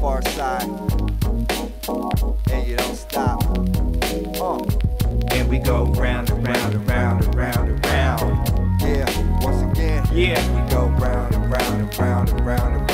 Pharcyde. And you don't stop. Uh. And we go round and round and round and round and round. Yeah, once again. Yeah. We go round and round and round and round and round.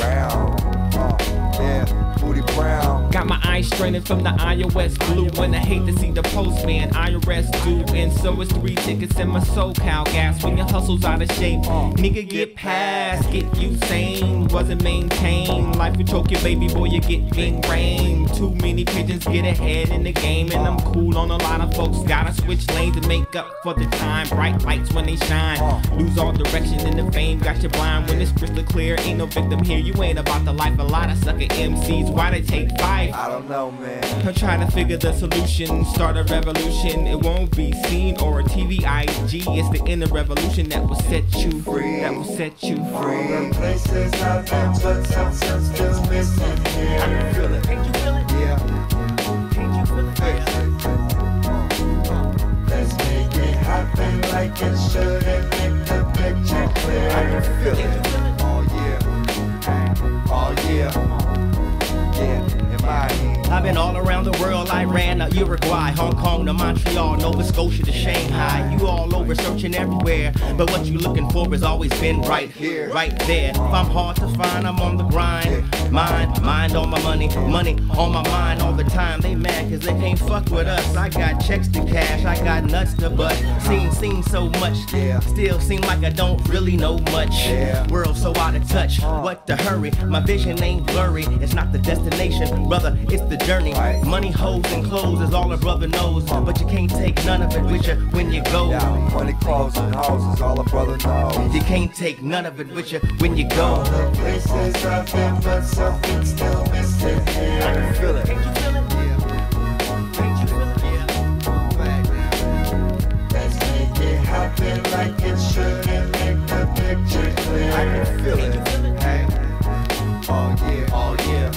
Straining from the iOS blue. And I hate to see the postman IRS do. And so it's three tickets in my SoCal gas. When your hustle's out of shape, nigga get past, get you sane. Wasn't maintained. Life will choke your baby boy, you get being rain. Too many pigeons get ahead in the game. And I'm cool on a lot of folks. Gotta switch lanes to make up for the time. Bright lights when they shine. Lose all direction in the fame. Got you blind when it's crystal clear. Ain't no victim here. You ain't about the life. A lot of sucker MCs. Why they take five? I don't know, man. I'm trying to figure the solution, start a revolution. It won't be seen or a TV IG. It's the inner revolution that will set you free. That will set you free. All the Places I've been, but something's still missing here. I can feel it. Can't you feel it? Yeah, Can't you feel it? fix. Let's make it happen like it should and make the picture clear. I can feel it. Around the world. I ran to uh, Uruguay, Hong Kong to Montreal, Nova Scotia to Shanghai. You all over searching everywhere, but what you looking for has always been right here, right there. If I'm hard to find, I'm on the grind. Mind, mind on my money, money on my mind all the time. They mad cause they can't fuck with us. I got checks to cash, I got nuts to bust. Seen, seen so much, still seem like I don't really know much. World so out of touch, what the hurry? My vision ain't blurry, it's not the destination, brother, it's the journey. Money, hoes, and clothes is all a brother knows, uh-huh. but you can't take none of it with you when you go. Money, clothes, and hoes is all a brother knows. You can't take none of it with you when you go. All The places I've been, but something's still missing I here. can feel it. Can't you feel it? Can't you feel it? Let's make it happen like it should and make the picture clear. I can feel it. Hey. Oh yeah, oh yeah,